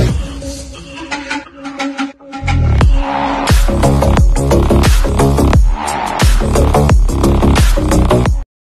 you.